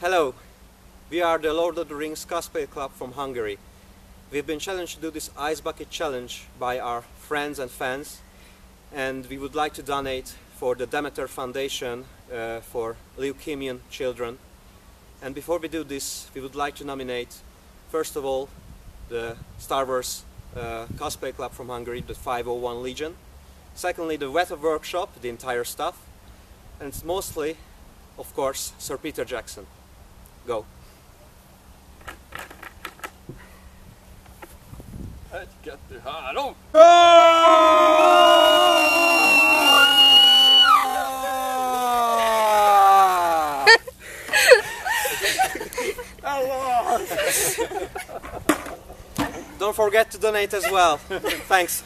Hello, we are the Lord of the Rings Cosplay Club from Hungary. We've been challenged to do this ice bucket challenge by our friends and fans and we would like to donate for the Demeter Foundation uh, for leukemian children. And before we do this, we would like to nominate, first of all, the Star Wars uh, Cosplay Club from Hungary, the 501 Legion. Secondly, the Weta Workshop, the entire staff. And mostly, of course, Sir Peter Jackson. Go. Egy, kettő, három! Don't forget to donate as well. Thanks.